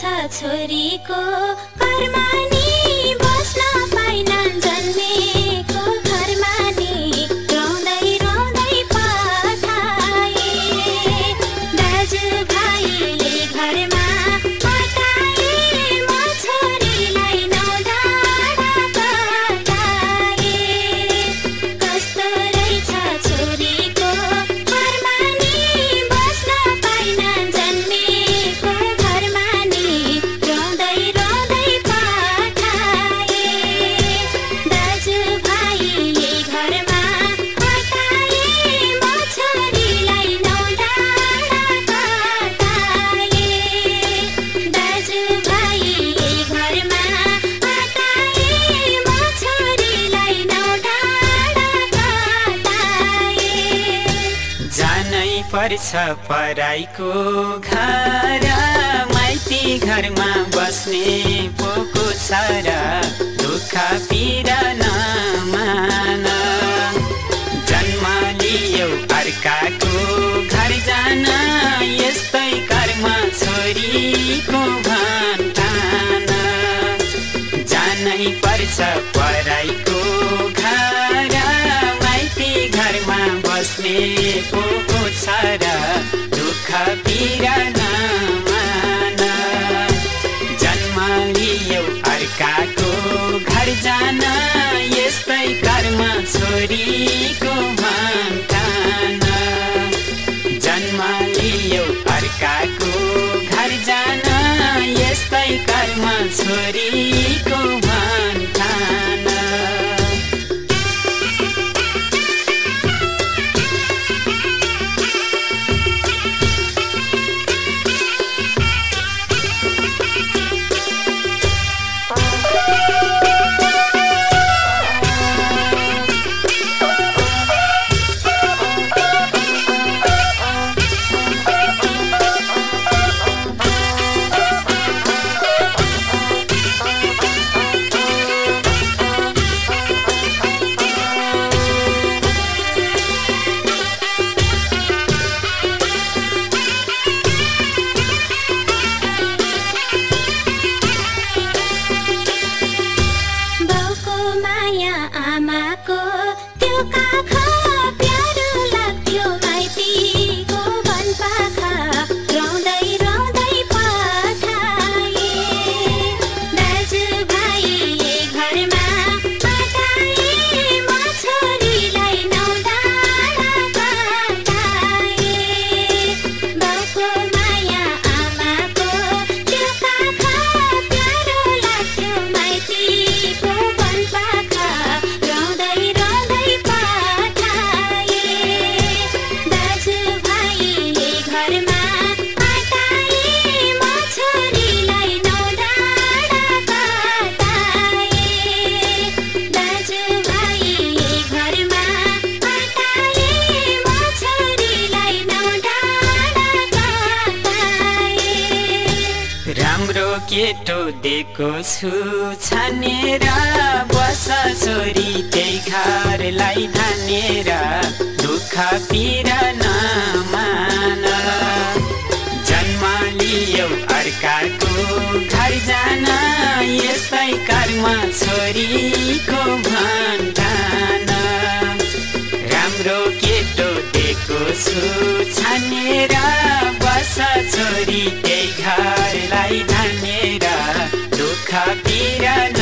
छोरीको घरमा नि बस्न पाइनन् जन्मेको पर्छ पराईको घर। माइती घरमा बस्ने पोको छ र दुःख पिर नमान जन्म लियो अर्काको घर जान यस्तै कर्म छोरीको भन्ठान जानै पर्छ पराईको घर। बस्ने को को छ र दुःख पिर नमान। जन्म लियो अर्काको घर जान यस्तै कर्म छोरीको भन्ठान जन्म लियो अर्काको घर जान यस्तै कर्म छोरीको राम्रो केटो दिएको छु छानेर बस छोरी त्यही घरलाई धानेर दुःख पिर नमान जन्म लियो अर्काको घर जान यस्तै कर्म छोरीको भन्ठान राम्रो केटो दिएको छु छानेर बस छोरी घरलाई धानेर दुःख पिर